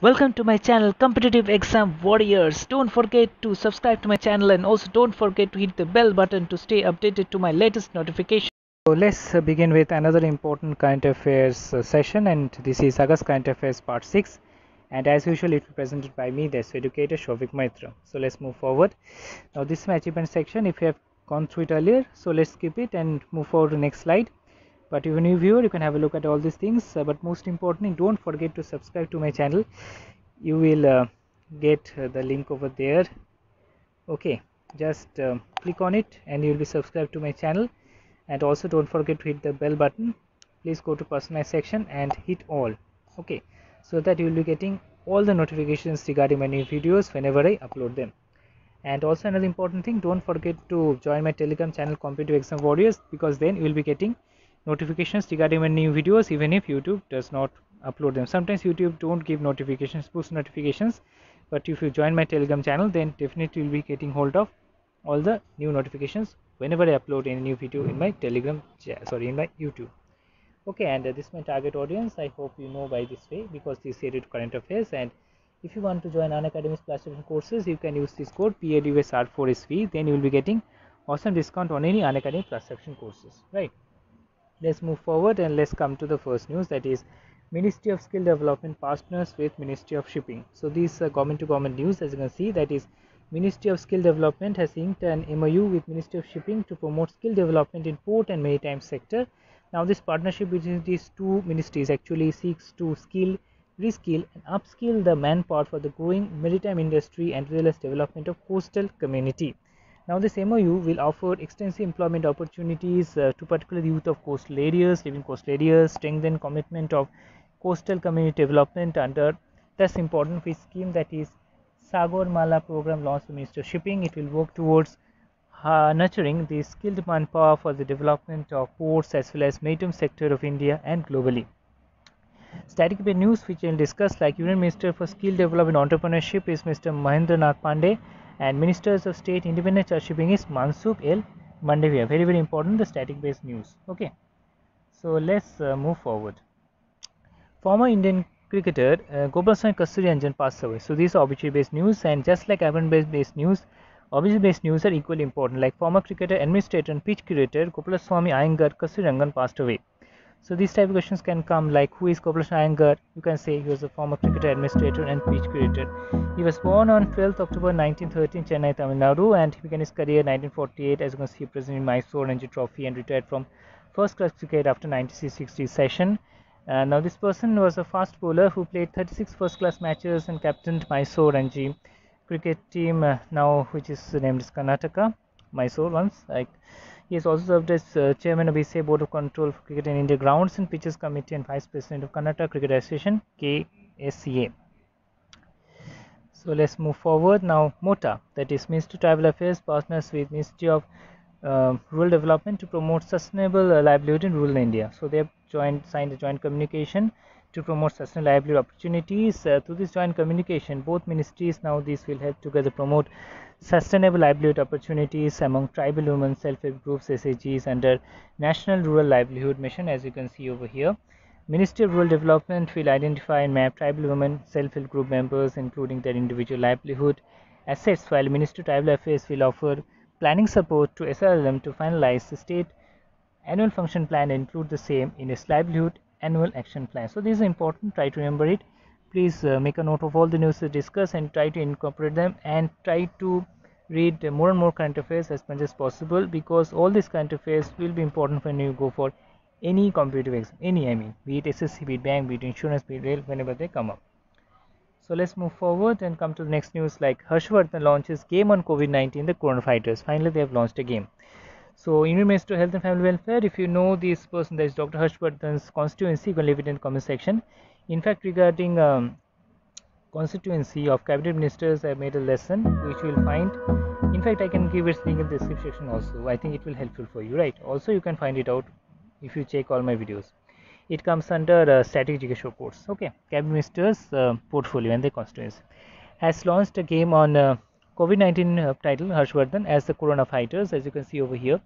Welcome to my channel Competitive Exam Warriors. Don't forget to subscribe to my channel and also don't forget to hit the bell button to stay updated to my latest notification. So let's begin with another important current affairs uh, session and this is August current affairs part 6 and as usual it will be presented by me the educator Shovik Maitra. So let's move forward. Now this is my achievement section if you have gone through it earlier so let's skip it and move forward to next slide but if you're a new viewer you can have a look at all these things. Uh, but most importantly don't forget to subscribe to my channel. You will uh, get uh, the link over there. Okay just um, click on it and you will be subscribed to my channel. And also don't forget to hit the bell button. Please go to personalized section and hit all. Okay so that you will be getting all the notifications regarding my new videos whenever I upload them. And also another important thing don't forget to join my telegram channel competitive exam warriors because then you will be getting notifications regarding my new videos even if youtube does not upload them. Sometimes youtube don't give notifications push notifications but if you join my telegram channel then definitely you'll be getting hold of all the new notifications whenever i upload any new video in my telegram sorry in my youtube. Okay and uh, this is my target audience. I hope you know by this way because this is to current affairs and if you want to join Unacademy's classification courses you can use this code PADUSR4SV then you will be getting awesome discount on any Unacademy classification courses right let's move forward and let's come to the first news that is ministry of skill development partners with ministry of shipping. So this uh, government to government news as you can see that is ministry of skill development has inked an mou with ministry of shipping to promote skill development in port and maritime sector. Now this partnership between these two ministries actually seeks to skill reskill and upskill the manpower for the growing maritime industry and as well as development of coastal community now this MOU will offer extensive employment opportunities uh, to particular youth of coastal areas, living coastal areas, strengthen commitment of coastal community development under this important fish scheme that is Sagar Mala program launched by Minister of Shipping. It will work towards uh, nurturing the skilled manpower for the development of ports as well as maritime sector of India and globally. Static news which we will discuss like Union Minister for Skill Development and Entrepreneurship is Mr. Mahendra Nath Pandey and ministers of state independent shipping is Mansukh L Mandaviya. Very very important the static based news. Okay. So let's uh, move forward. Former Indian cricketer uh, Gopalaswamy Kasturirangan passed away. So these obituary based news and just like event based based news obituary based news are equally important. Like former cricketer administrator and pitch curator Gopalaswamy Iyengar Kasturirangan passed away so these type of questions can come like who is Gopalaswamy Iyengar? You can say he was a former cricketer, administrator and pitch curator. He was born on 12th October 1913 Chennai, Tamil Nadu and he began his career in 1948 as you can see president in Mysore Ranji Trophy and retired from first class cricket after 1960 session. Uh, now this person was a fast bowler who played 36 first class matches and captained Mysore Ranji cricket team uh, now which is named as Karnataka Mysore once like he has also served as uh, chairman of BCCI Board of Control for Cricket and India Grounds and Pitches Committee and vice president of Karnataka Cricket Association KSCA. So let's move forward now. MOTA, that is Ministry of Tribal Affairs, partners with Ministry of uh, Rural Development to promote sustainable uh, livelihood in rural India. So they have joined signed a joint communication to promote sustainable livelihood opportunities. Uh, through this joint communication, both ministries now these will help together promote sustainable livelihood opportunities among tribal women self-help groups SHGs under National Rural Livelihood Mission as you can see over here. Ministry of Rural Development will identify and map tribal women self-help group members including their individual livelihood assets while Ministry of Tribal Affairs will offer planning support to SRLM to finalize the state annual function plan and include the same in its livelihood annual action plan. So this is important try to remember it please uh, make a note of all the news discussed and try to incorporate them and try to read more and more current affairs as much as possible because all these current affairs will be important when you go for any competitive exam any i mean be it ssc be it bank be it insurance be it rail whenever they come up so let's move forward and come to the next news like Harshvardhan launches game on COVID-19 the Corona Fighters. Finally, they have launched a game. So, Union Minister of Health and Family Welfare, if you know this person, that is Dr. Harshvardhan's constituency, you can leave it in the comment section. In fact regarding um, constituency of cabinet ministers i made a lesson which you will find. In fact i can give its link in the description also. I think it will helpful for you right? Also you can find it out if you check all my videos. It comes under uh, strategic issue course okay? Cabinet ministers uh, portfolio and the constituency. Has launched a game on uh, covid-19 uh, title harshvardhan as the corona fighters as you can see over here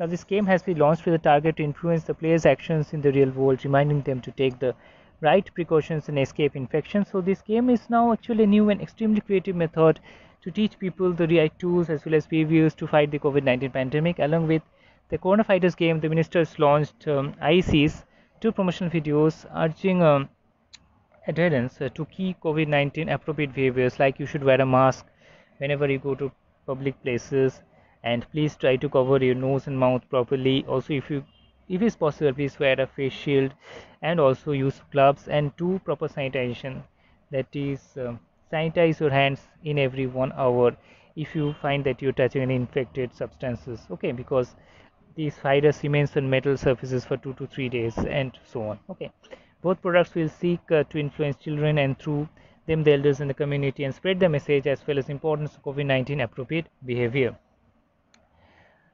now this game has been launched with a target to influence the players actions in the real world reminding them to take the right precautions and escape infection. So this game is now actually a new and extremely creative method to teach people the right tools as well as behaviors to fight the COVID-19 pandemic. Along with the Corona Fighters game, the ministers launched um, ICs two promotional videos urging um, adherence uh, to key COVID-19 appropriate behaviors like you should wear a mask whenever you go to public places and please try to cover your nose and mouth properly. Also if you if it's possible please wear a face shield and also use gloves and do proper sanitation. That is uh, sanitize your hands in every one hour if you find that you're touching any infected substances. Okay because these virus remains on metal surfaces for two to three days and so on. Okay both products will seek uh, to influence children and through them the elders in the community and spread the message as well as importance of covid-19 appropriate behavior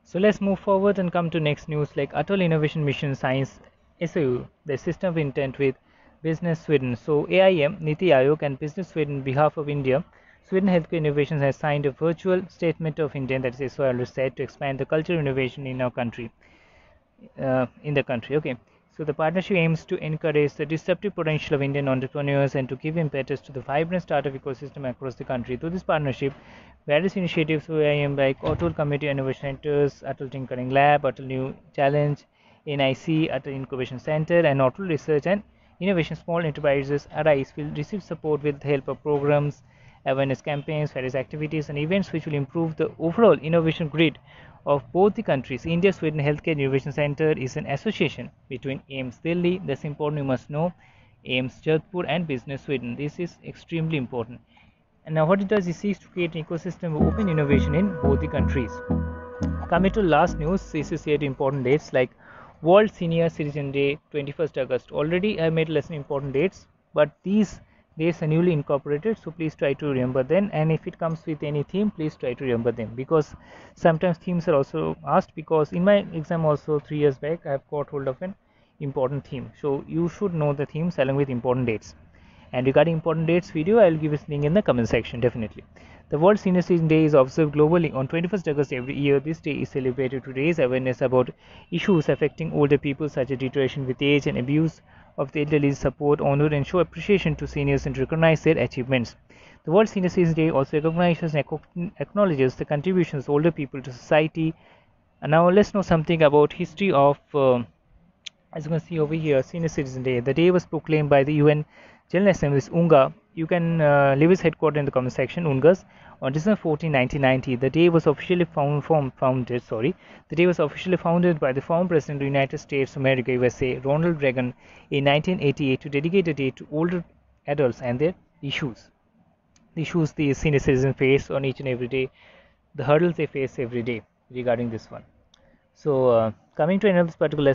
so let's move forward and come to next news like Atal Innovation Mission Science SOI, the system of intent with Business Sweden. So AIM, Niti Aayog and Business Sweden on behalf of India, Sweden Healthcare Innovations has signed a virtual statement of intent that is SOI said to expand the culture innovation in our country, uh, in the country. Okay. So the partnership aims to encourage the disruptive potential of Indian entrepreneurs and to give impetus to the vibrant startup ecosystem across the country. Through this partnership, various initiatives through AIM like Atal Community Innovation Centers, Atal Tinkering Lab, Atal New Challenge, NIC, Atal Incubation Center, and Atal Research and Innovation Small Enterprises Arise will receive support with the help of programs, awareness campaigns, various activities, and events which will improve the overall innovation grid of both the countries. India Sweden Healthcare Innovation Center is an association between AIIMS Delhi, that's important you must know, AIIMS Jodhpur and Business Sweden. This is extremely important. And now what it does is seeks to create an ecosystem of open innovation in both the countries. Coming to last news, this is here important dates like World Senior Citizen Day 21st August. Already I made less important dates, but these dates are newly incorporated so please try to remember them. And if it comes with any theme please try to remember them. Because sometimes themes are also asked because in my exam also three years back i have got hold of an important theme. So you should know the themes along with important dates and regarding important dates video i will give a link in the comment section definitely the world senior citizen day is observed globally on 21st august every year this day is celebrated to raise awareness about issues affecting older people such as deterioration with age and abuse of the elderly support, honor, and show appreciation to seniors and recognize their achievements. The World Senior Citizens Day also recognizes and acknowledges the contributions of older people to society. And now let's know something about history of, uh, as you can see over here, Senior Citizen Day. The day was proclaimed by the UN General Assembly, UNGA. You can uh, leave its headquarters in the comment section, UNGA's on December 14, 1990, the day was officially found, form, founded. Sorry, the day was officially founded by the former President of the United States of America (USA) Ronald Reagan in 1988 to dedicate the day to older adults and their issues. The issues the senior citizens face on each and every day, the hurdles they face every day regarding this one. So, uh, coming to another particular